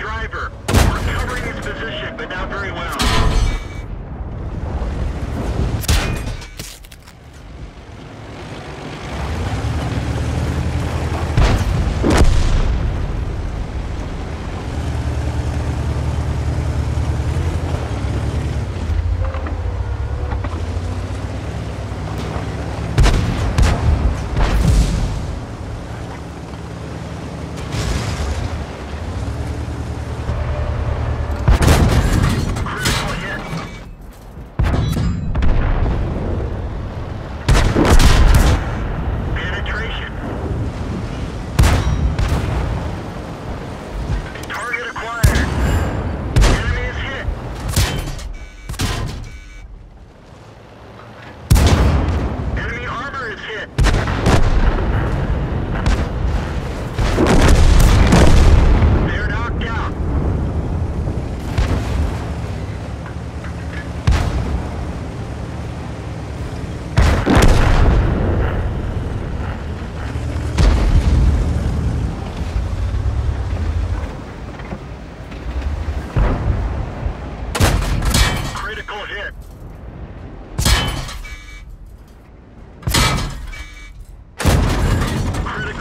driver. We're covering his position, but not very well.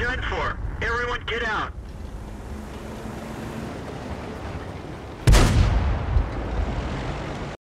done for. Everyone get out.